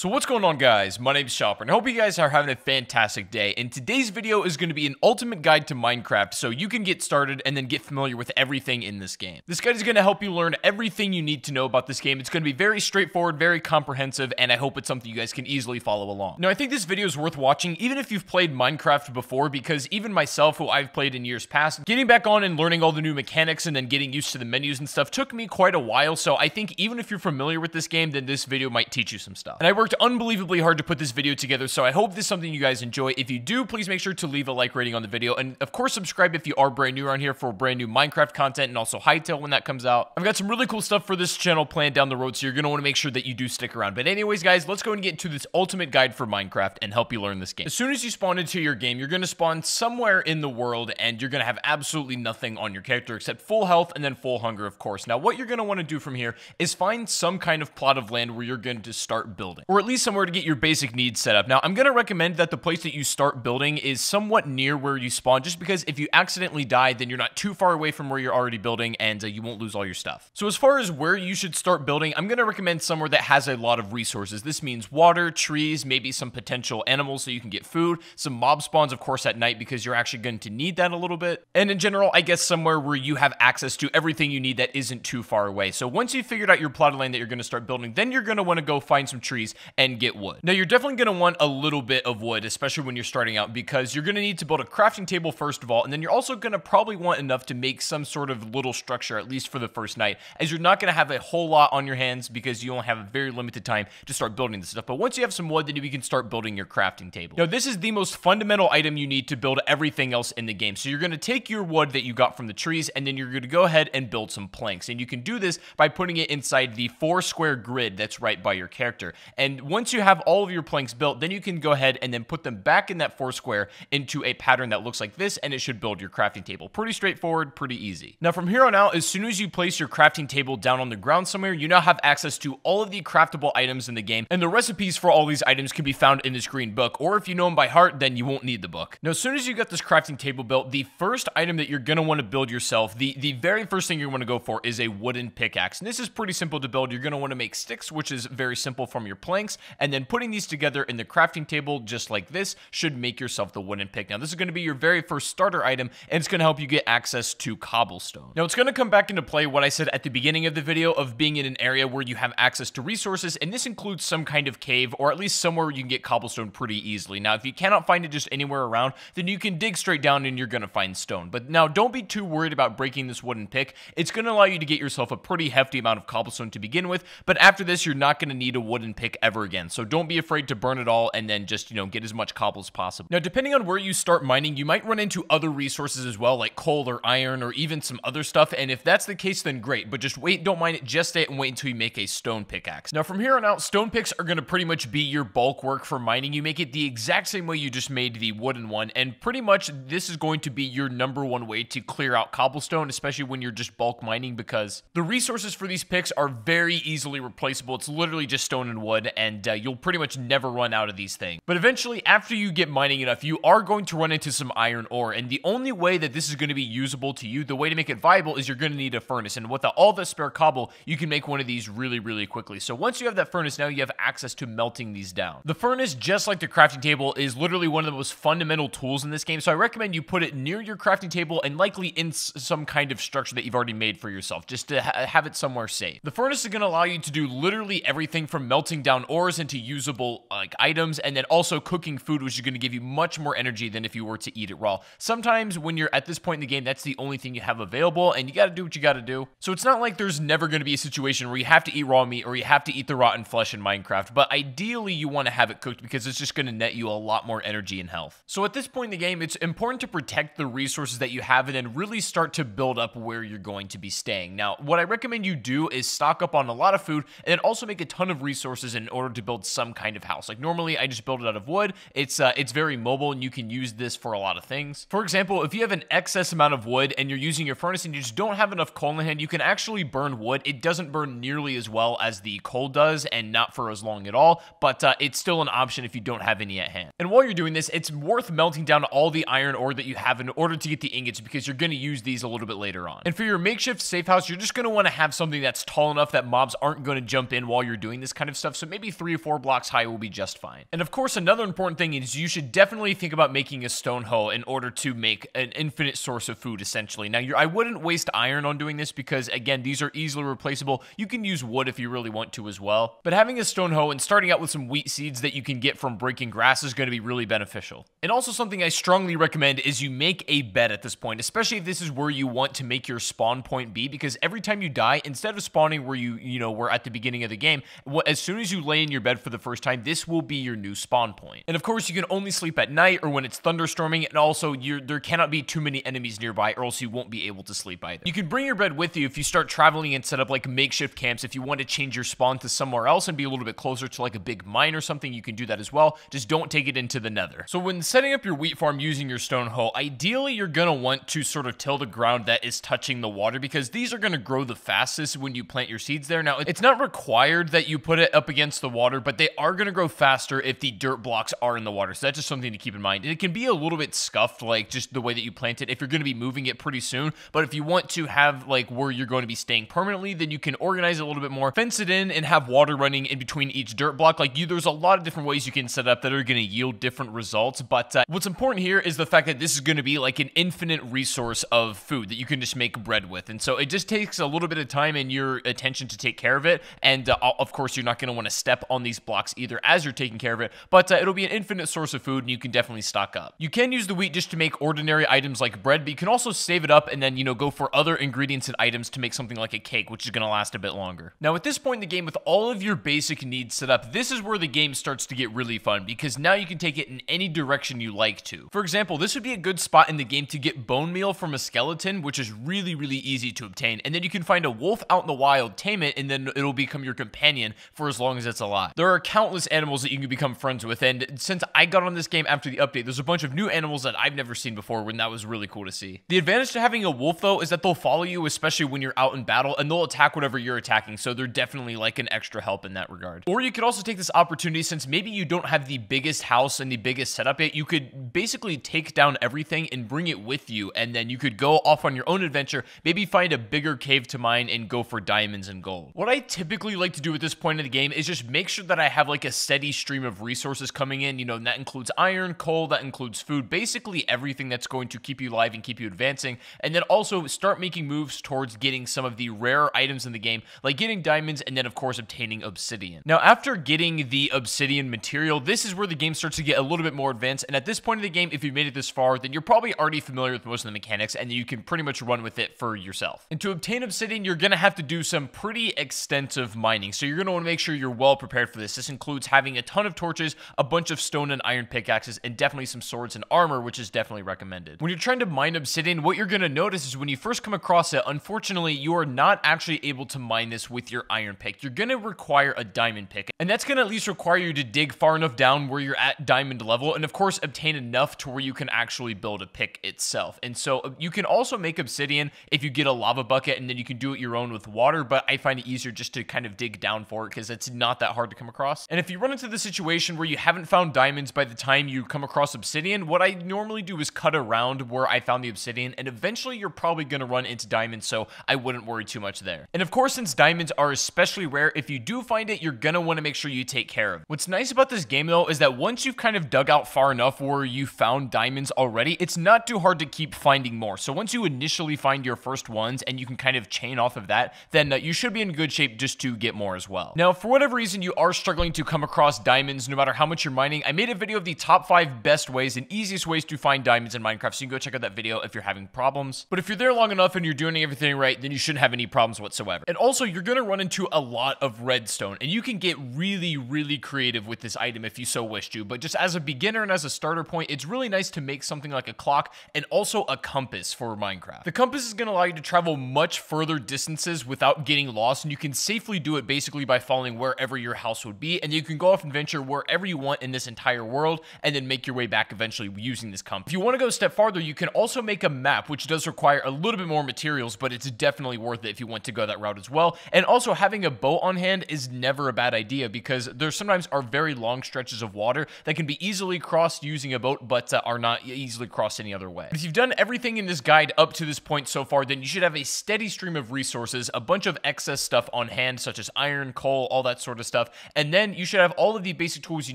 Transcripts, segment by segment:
So what's going on guys, my name is Chopper and I hope you guys are having a fantastic day and today's video is going to be an ultimate guide to Minecraft so you can get started and then get familiar with everything in this game. This guide is going to help you learn everything you need to know about this game. It's going to be very straightforward, very comprehensive, and I hope it's something you guys can easily follow along. Now I think this video is worth watching even if you've played Minecraft before because even myself who I've played in years past, getting back on and learning all the new mechanics and then getting used to the menus and stuff took me quite a while so I think even if you're familiar with this game then this video might teach you some stuff. And I worked unbelievably hard to put this video together, so I hope this is something you guys enjoy. If you do, please make sure to leave a like rating on the video, and of course, subscribe if you are brand new around here for brand new Minecraft content, and also Hytale when that comes out. I've got some really cool stuff for this channel planned down the road, so you're going to want to make sure that you do stick around. But anyways, guys, let's go and get into this ultimate guide for Minecraft and help you learn this game. As soon as you spawn into your game, you're going to spawn somewhere in the world, and you're going to have absolutely nothing on your character except full health and then full hunger, of course. Now, what you're going to want to do from here is find some kind of plot of land where you're going to start building, or at least somewhere to get your basic needs set up. Now, I'm going to recommend that the place that you start building is somewhat near where you spawn, just because if you accidentally die, then you're not too far away from where you're already building, and uh, you won't lose all your stuff. So as far as where you should start building, I'm going to recommend somewhere that has a lot of resources. This means water, trees, maybe some potential animals so you can get food, some mob spawns, of course, at night, because you're actually going to need that a little bit. And in general, I guess somewhere where you have access to everything you need that isn't too far away. So once you've figured out your plot of land that you're going to start building, then you're going to want to go find some trees and get wood. Now, you're definitely to want a little bit of wood, especially when you're starting out, because you're to need to build a crafting table first of all, and then you're also to probably want enough to make some sort of little structure, at least for the first night, as you're not to have a whole lot on your hands because you only have a very limited time to start building this stuff. But once you have some wood, then you can start building your crafting table. Now, this is the most fundamental item you need to build everything else in the game. So you're to take your wood that you got from the trees, and then you're to go ahead and build some planks. And you can do this by putting it inside the four square grid that's right by your character. And once you have all of your planks built, then you can go ahead and then put them back in that four square into a pattern that looks like this, and it should build your crafting table. Pretty straightforward, pretty easy. Now, from here on out, as soon as you place your crafting table down on the ground somewhere, you now have access to all of the craftable items in the game, and the recipes for all these items can be found in this green book, or if you know them by heart, then you won't need the book. Now, as soon as you got this crafting table built, the first item that you're gonna want to build yourself, the, the very first thing you want to go for is a wooden pickaxe. And this is pretty simple to build. You're gonna want to make sticks, which is very simple from your planks, and then putting these together in the crafting table just like this should make yourself the wooden pick. Now, this is going to be your very first starter item, and it's going to help you get access to cobblestone. Now, it's going to come back into play what I said at the beginning of the video of being in an area where you have access to resources, and this includes some kind of cave, or at least somewhere where you can get cobblestone pretty easily. Now, if you cannot find it just anywhere around, then you can dig straight down and you're going to find stone. But now, don't be too worried about breaking this wooden pick. It's going to allow you to get yourself a pretty hefty amount of cobblestone to begin with, but after this, you're not going to need a wooden pick ever again. So don't be afraid to burn it all and then just, you know, get as much cobble as possible. Now, depending on where you start mining, you might run into other resources as well, like coal or iron or even some other stuff. And if that's the case, then great. But just wait, don't mine it just yet and wait until you make a stone pickaxe. Now, from here on out, stone picks are going to pretty much be your bulk work for mining. You make it the exact same way you just made the wooden one. And pretty much this is going to be your number one way to clear out cobblestone, especially when you're just bulk mining because the resources for these picks are very easily replaceable. It's literally just stone and wood, and uh, you'll pretty much never run out of these things. But eventually, after you get mining enough, you are going to run into some iron ore, and the only way that this is going to be usable to you, the way to make it viable, is you're going to need a furnace. And with all the spare cobble, you can make one of these really, really quickly. So once you have that furnace, now you have access to melting these down. The furnace, just like the crafting table, is literally one of the most fundamental tools in this game. So I recommend you put it near your crafting table and likely in some kind of structure that you've already made for yourself, just to ha have it somewhere safe. The furnace is going to allow you to do literally everything from melting down ores into usable like items, and then also cooking food, which is going to give you much more energy than if you were to eat it raw. Sometimes when you're at this point in the game, that's the only thing you have available, and you got to do what you got to do. So it's not like there's never going to be a situation where you have to eat raw meat or you have to eat the rotten flesh in Minecraft, but ideally you want to have it cooked because it's just going to net you a lot more energy and health. So at this point in the game, it's important to protect the resources that you have and then really start to build up where you're going to be staying. Now, what I recommend you do is stock up on a lot of food and then also make a ton of resources in order to build some kind of house. Like normally I just build it out of wood. It's uh, it's very mobile and you can use this for a lot of things. For example, if you have an excess amount of wood and you're using your furnace and you just don't have enough coal in hand, you can actually burn wood. It doesn't burn nearly as well as the coal does and not for as long at all, but uh, it's still an option if you don't have any at hand. And while you're doing this, it's worth melting down all the iron ore that you have in order to get the ingots because you're going to use these a little bit later on. And for your makeshift safe house, you're just going to want to have something that's tall enough that mobs aren't going to jump in while you're doing this kind of stuff. So maybe three or four blocks high will be just fine. And of course, another important thing is you should definitely think about making a stone hoe in order to make an infinite source of food, essentially. Now, I wouldn't waste iron on doing this because, again, these are easily replaceable. You can use wood if you really want to as well. But having a stone hoe and starting out with some wheat seeds that you can get from breaking grass is going to be really beneficial. And also something I strongly recommend is you make a bed at this point, especially if this is where you want to make your spawn point be, because every time you die, instead of spawning where you, you know, were at the beginning of the game, as soon as you lay in your bed for the first time, this will be your new spawn point. And of course, you can only sleep at night or when it's thunderstorming, and also there cannot be too many enemies nearby or else you won't be able to sleep either. You can bring your bed with you if you start traveling and set up like makeshift camps. If you want to change your spawn to somewhere else and be a little bit closer to like a big mine or something, you can do that as well. Just don't take it into the nether. So when setting up your wheat farm using your stone hoe, ideally you're going to want to sort of till the ground that is touching the water because these are going to grow the fastest when you plant your seeds there. Now, it's not required that you put it up against the water, but they are going to grow faster if the dirt blocks are in the water. So that's just something to keep in mind. It can be a little bit scuffed, like just the way that you plant it, if you're going to be moving it pretty soon. But if you want to have like where you're going to be staying permanently, then you can organize it a little bit more, fence it in, and have water running in between each dirt block. Like you, there's a lot of different ways you can set up that are going to yield different results. But uh, what's important here is the fact that this is going to be like an infinite resource of food that you can just make bread with. And so it just takes a little bit of time and your attention to take care of it. And uh, of course, you're not going to want to step on these blocks either as you're taking care of it, but uh, it'll be an infinite source of food and you can definitely stock up. You can use the wheat just to make ordinary items like bread, but you can also save it up and then, you know, go for other ingredients and items to make something like a cake, which is going to last a bit longer. Now, at this point in the game, with all of your basic needs set up, this is where the game starts to get really fun because now you can take it in any direction you like to. For example, this would be a good spot in the game to get bone meal from a skeleton, which is really, really easy to obtain. And then you can find a wolf out in the wild, tame it, and then it'll become your companion for as long as it's alive. There are countless animals that you can become friends with, and since I got on this game after the update, there's a bunch of new animals that I've never seen before, and that was really cool to see. The advantage to having a wolf, though, is that they'll follow you, especially when you're out in battle, and they'll attack whatever you're attacking, so they're definitely like an extra help in that regard. Or you could also take this opportunity, since maybe you don't have the biggest house and the biggest setup yet, you could basically take down everything and bring it with you, and then you could go off on your own adventure, maybe find a bigger cave to mine and go for diamonds and gold. What I typically like to do at this point in the game is just make sure that I have like a steady stream of resources coming in, you know, that includes iron, coal, that includes food, basically everything that's going to keep you alive and keep you advancing, and then also start making moves towards getting some of the rare items in the game, like getting diamonds and then of course obtaining obsidian. Now after getting the obsidian material, this is where the game starts to get a little bit more advanced, and at this point in the game, if you've made it this far, then you're probably already familiar with most of the mechanics, and you can pretty much run with it for yourself. And to obtain obsidian, you're gonna have to do some pretty extensive mining, so you're gonna wanna make sure you're well prepared for this. This includes having a ton of torches, a bunch of stone and iron pickaxes, and definitely some swords and armor, which is definitely recommended. When you're trying to mine obsidian, what you're gonna notice is when you first come across it, unfortunately, you are not actually able to mine this with your iron pick. You're gonna require a diamond pick, and that's gonna at least require you to dig far enough down where you're at diamond level, and of course, obtain enough to where you can actually build a pick itself. And so uh, you can also make obsidian if you get a lava bucket, and then you can do it your own with water, but I find it easier just to kind of dig down for it because it's not that hard to come across. And if you run into the situation where you haven't found diamonds by the time you come across obsidian, what I normally do is cut around where I found the obsidian, and eventually you're probably going to run into diamonds, so I wouldn't worry too much there. And of course, since diamonds are especially rare, if you do find it, you're going to want to make sure you take care of. What's nice about this game, though, is that once you've kind of dug out far enough where you found diamonds already, it's not too hard to keep finding more. So once you initially find your first ones and you can kind of chain off of that, then uh, you should be in good shape just to get more as well. Now, for whatever reason you are struggling to come across diamonds no matter how much you're mining, I made a video of the top five best ways and easiest ways to find diamonds in Minecraft, so you can go check out that video if you're having problems. But if you're there long enough and you're doing everything right, then you shouldn't have any problems whatsoever. And also, you're going to run into a lot of redstone, and you can get really, really creative with this item if you so wish to. But just as a beginner and as a starter point, it's really nice to make something like a clock and also a compass for Minecraft. The compass is going to allow you to travel much further distances without getting lost, and you can safely do it basically by following wherever your house would be, and you can go off and venture wherever you want in this entire world, and then make your way back eventually using this compass. If you want to go a step farther, you can also make a map, which does require a little bit more materials, but it's definitely worth it if you want to go that route as well. And also having a boat on hand is never a bad idea because there sometimes are very long stretches of water that can be easily crossed using a boat, but uh, are not easily crossed any other way. If you've done everything in this guide up to this point so far, then you should have a steady stream of resources, a bunch of excess stuff on hand, such as iron, coal, all that sort of stuff, stuff. And then you should have all of the basic tools you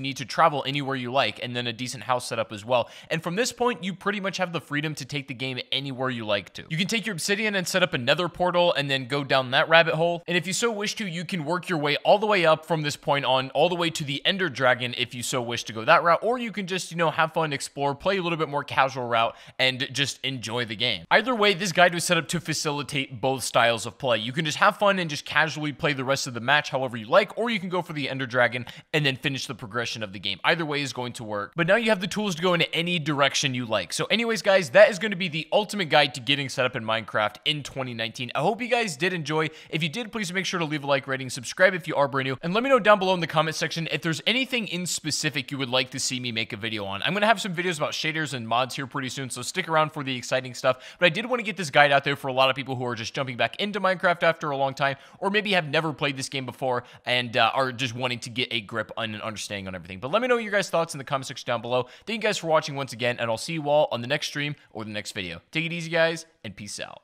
need to travel anywhere you like, and then a decent house setup as well. And from this point, you pretty much have the freedom to take the game anywhere you like to. You can take your obsidian and set up a nether portal and then go down that rabbit hole. And if you so wish to, you can work your way all the way up from this point on, all the way to the ender dragon if you so wish to go that route, or you can just, you know, have fun, explore, play a little bit more casual route, and just enjoy the game. Either way, this guide was set up to facilitate both styles of play. You can just have fun and just casually play the rest of the match however you like, or you can go for the ender dragon and then finish the progression of the game. Either way is going to work. But now you have the tools to go in any direction you like. So anyways, guys, that is going to be the ultimate guide to getting set up in Minecraft in 2019. I hope you guys did enjoy. If you did, please make sure to leave a like, rating, subscribe if you are brand new, and let me know down below in the comment section if there's anything in specific you would like to see me make a video on. I'm going to have some videos about shaders and mods here pretty soon, so stick around for the exciting stuff. But I did want to get this guide out there for a lot of people who are just jumping back into Minecraft after a long time, or maybe have never played this game before and uh, are just wanting to get a grip on an understanding on everything. But let me know your guys' thoughts in the comment section down below. Thank you guys for watching once again, and I'll see you all on the next stream or the next video. Take it easy, guys, and peace out.